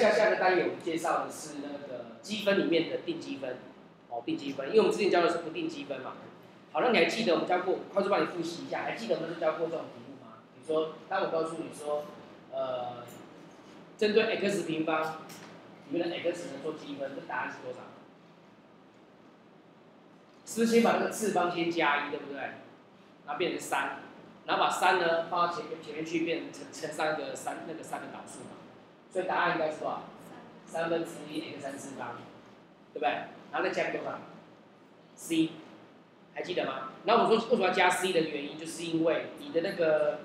下下个单元我们介绍的是那个积分里面的定积分，哦，定积分，因为我们之前教的是不定积分嘛。好，那你还记得我们教过？快速帮你复习一下，还记得我们教过这种题目吗？你说，当我告诉你说，呃，针对 x 平方里面的 x 能做积分，这答案是多少？是不是先把那个次方先加一，对不对？然后变成三，然后把三呢放到前前面去，变成乘乘上一个三那个三个导数嘛。所以答案应该是多少？三分之一 x 三次方，对不对？然后再加多少？c，还记得吗？然后我说为什么要加 c 的原因，就是因为你的那个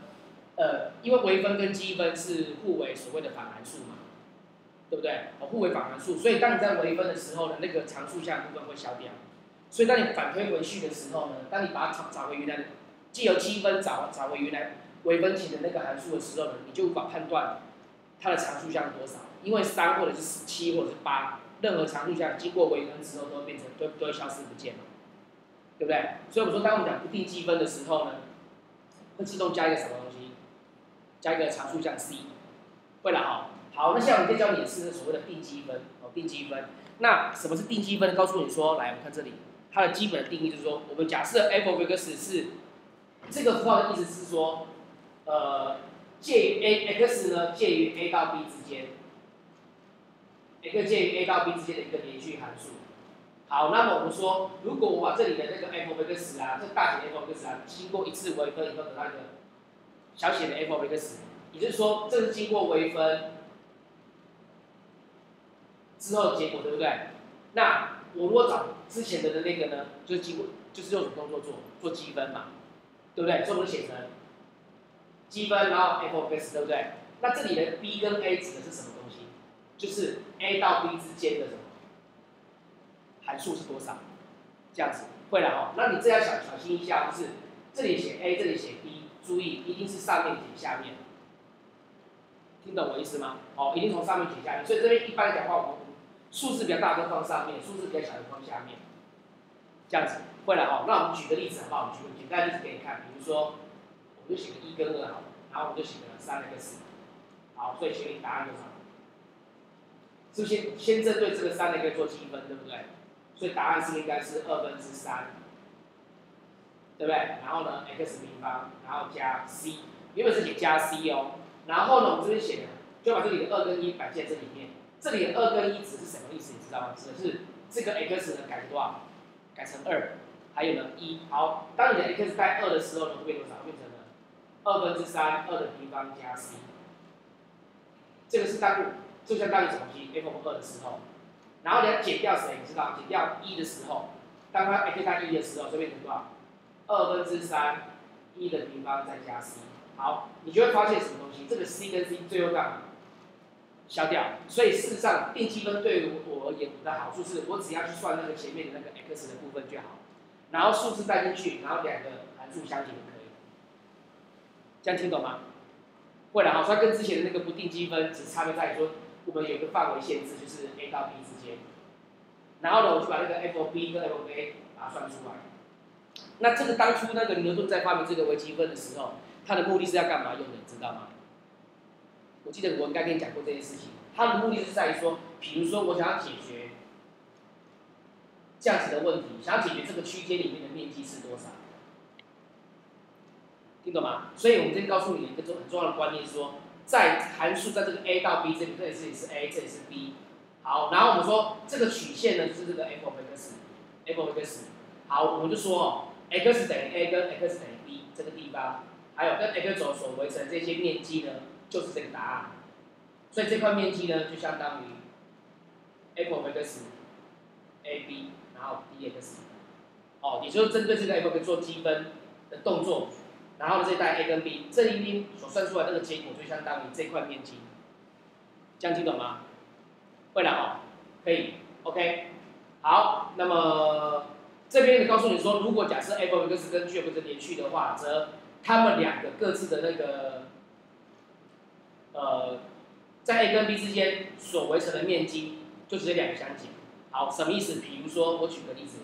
呃，因为微分跟积分是互为所谓的反函数嘛，对不对？互为反函数，所以当你在微分的时候呢，那个常数项部分会消掉。所以当你反推回去的时候呢，当你把它找找回原来，既由积分找找回原来微分前的那个函数的时候呢，你就无法判断。它的常数项多少？因为三或者是十七或者是八，任何常数项经过微分之后都会变成都都会消失不见嘛，对不对？所以我们说，当我们讲不定积分的时候呢，会自动加一个什么东西？加一个常数项 c，会了哈。好，那现在我们再教你是所谓的定积分哦，定积分。那什么是定积分？告诉你说，来，我们看这里，它的基本的定义就是说，我们假设 f of x 是这个符号的意思是说，呃。介于 a x 呢，介于 a 到 b 之间，一个介于 a 到 b 之间的一个连续函数。好，那么我们说，如果我把这里的那个 f x 啊，这大写的 f x 啊，经过一次微分以后得到一个小写的 f x 也就是说，这是经过微分之后的结果，对不对？那我如果找之前的的那个呢，就是经过，就是用什么动作做？做积分嘛，对不对？所以我们写成。积分，然后 f of x，对不对？那这里的 b 跟 a 指的是什么东西？就是 a 到 b 之间的什么函数是多少？这样子会了哦。那你这样小小心一下，就是这里写 a，这里写 b，注意一定是上面减下面。听懂我意思吗？哦，一定从上面减下面。所以这边一般讲话，我们数字比较大的放上面，数字比较小的放下面。这样子会了哦。那我们举个例子好不好？举个简单例子给你看，比如说。我就写个一跟二好了，然后我就写个三个四，好，所以请问答案多少？是不是先先针对这个三的一个做积分，对不对？所以答案是应该是二分之三，对不对？然后呢，x 平方，然后加 c，原本是写加 c 哦，然后呢，我们这边写的就把这里的二跟一摆在这里面，这里的二跟一指是什么意思？你知道吗？指的是这个 x 呢改成多少？改成二，还有呢一。好，当你的 x 带二的时候呢，会变多少？变成二分之三，二的平方加 c，这个是当就像当于什么东西 f 二的时候，然后你要减掉谁？你知道？减掉一的时候，当它 x 大于一的时候，就变成多少？二分之三，一的平方再加 c。好，你就会发现什么东西？这个 c 跟 c 最后干嘛？消掉。所以事实上，定积分对于我而言，我的好处是我只要去算那个前面的那个 x 的部分就好，然后数字带进去，然后两个函数相减就可以。这样听懂吗？会了哈，所以跟之前的那个不定积分只差别在于说，我们有一个范围限制，就是 a 到 b 之间。然后呢，我就把那个 f of b 跟 f of a 把它算出来。那这个当初那个牛顿在发明这个微积分的时候，他的目的是要干嘛用的？你知道吗？我记得我应该跟你讲过这件事情。他的目的是在于说，比如说我想要解决这样子的问题，想要解决这个区间里面的面积是多少？听懂吗？所以我们今天告诉你一个重很重要的观念，是说在函数在这个 a 到 b 这里，这里是 a，这里是 b。好，然后我们说这个曲线呢是这个 f of x，f of x。好，我们就说哦，x 等于 a 跟 x 等于 b 这个地方，还有跟 x 轴所围成这些面积呢，就是这个答案。所以这块面积呢就相当于 f of x，ab，然后 dx。哦，也就是针对这个 f 做积分的动作。然后呢，这带 a 跟 b 这一边所算出来这个结果，就相当于这块面积，这样听懂吗？会了哦，可以，OK，好，那么这边呢告诉你说，如果假设 f of x 跟 g of x 连续的话，则它们两个各自的那个，呃，在 a 跟 b 之间所围成的面积就直接两个相减。好，什么意思？比如说我举个例子，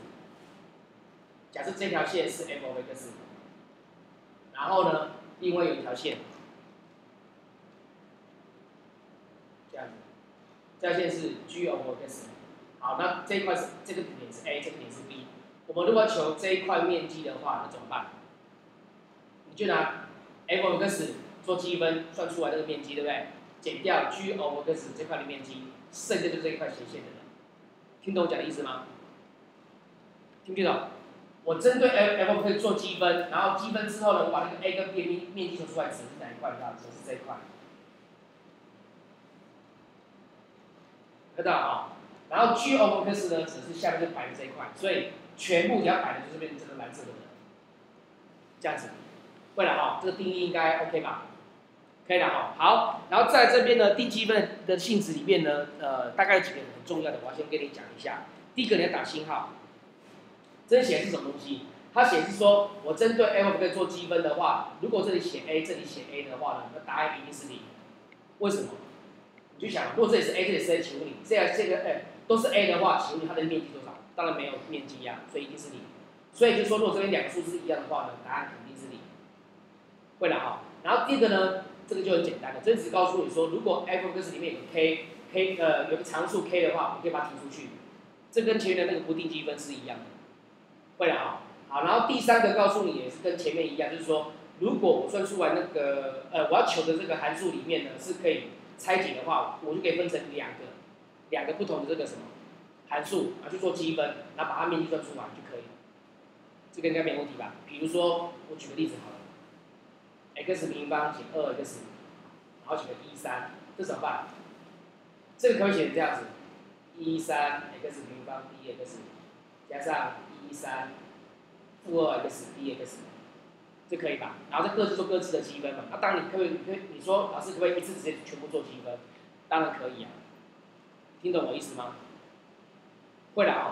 假设这条线是 f of x。然后呢，另外有一条线，这样子，这条线是 G o X。好，那这一块是这个点是 A，这个点是 B。我们如果求这一块面积的话，那怎么办？你就拿 f o x 做积分，算出来这个面积，对不对？减掉 G o X 这块的面积，剩下就这一块斜线的了。听懂我讲的意思吗？听不听懂？我针对 f f 可以做积分，然后积分之后呢，我把那个 a 跟 b 面面积求出来，只是哪一块？知值是这一块。看到啊？然后 G of x 呢，只是下面就摆的这一块，所以全部你要摆的就是变成这个蓝色的，这样子。会了哈，这个定义应该 OK 吧？可以了哈。好，然后在这边呢，定积分的性质里面呢，呃，大概有几个很重要的，我要先跟你讲一下。第一个你要打星号。这写的是什么东西？它写是说，我针对 f 可以做积分的话，如果这里写 a，这里写 a 的话呢，那答案一定是零。为什么？你就想，如果这里是 a，这里是 a，请问你这样这个哎都是 a 的话，请问它的面积多少？当然没有面积呀，所以一定是零。所以就说，如果这边两个数字一样的话呢，答案肯定是零。会了哈。然后第二个呢，这个就很简单了，这只告诉你说，如果 f 跟 x 里面有 k，k 呃有个常数 k 的话，你可以把它提出去。这跟前面的那个不定积分是一样的。会了啊，好，然后第三个告诉你也是跟前面一样，就是说，如果我算出来那个呃我要求的这个函数里面呢是可以拆解的话，我就可以分成两个两个不同的这个什么函数啊去做积分，然后把它面积算出来就可以了。这个应该没问题吧？比如说我举个例子好了，x 平方减二 x，然后取个一三，这怎么办？这个可以写成这样子，一三 x 平方 dx 加上。一三负二 x dx，这可以吧？然后再各自做各自的积分嘛。那当然你可以，可以你说老师可不可以一次直接全部做积分？当然可以啊。听懂我意思吗？会了哦，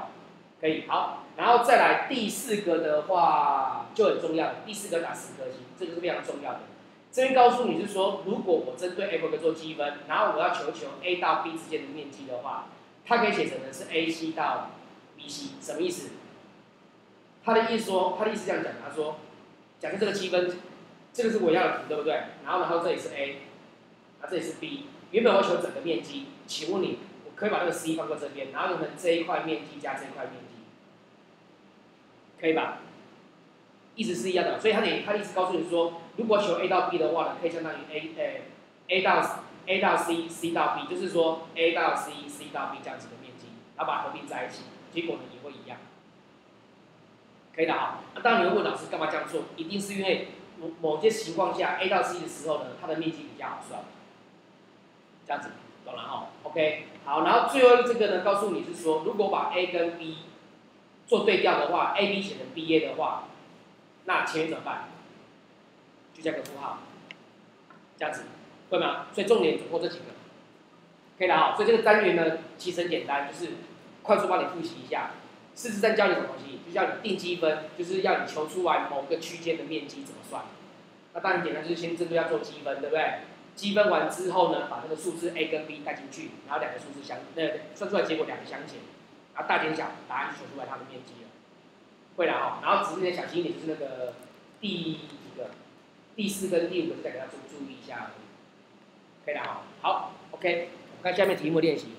可以好。然后再来第四个的话就很重要，第四个打四颗星，这个是非常重要的。这边告诉你是说，如果我针对 f 做积分，然后我要求求 a 到 b 之间的面积的话，它可以写成的是 ac 到 bc，什么意思？他的意思说，他的意思这样讲，他说，假设这个积分，这个是我要的图，对不对？然后，然后这里是 A，啊，这里是 B。原本我求整个面积，请问你，我可以把这个 C 放在这边，然后我们这一块面积加这一块面积，可以吧？意思是一样的，所以他的他的意思告诉你说，如果求 A 到 B 的话呢，可以相当于 A，诶，A 到 A 到 C，C 到 B，就是说 A 到 C，C 到 B 这样子的面积，然后把它合并在一起，结果呢也会一样。可以的啊，那当你会问老师干嘛这样做？一定是因为某某些情况下 A 到 C 的时候呢，它的面积比较好算，这样子懂了哈？OK，好，然后最后这个呢，告诉你是说，如果把 A 跟 B 做对调的话，A B 写成 B A 的话，那前面怎么办？就加个符号，这样子会吗？所以重点总共这几个，可以的啊。所以这个单元呢，其实很简单，就是快速帮你复习一下。事实上教你什么东西？就叫你定积分，就是要你求出来某个区间的面积怎么算。那当然简单，就是先针对要做积分，对不对？积分完之后呢，把那个数字 a 跟 b 带进去，然后两个数字相，那算出来结果两个相减，然后大减小，答案就求出来它的面积了。会了哈，然后只是点小心一点，就是那个第几个，第四跟第五个，再给他注注意一下。可以了哈，好，OK，我看下面题目练习。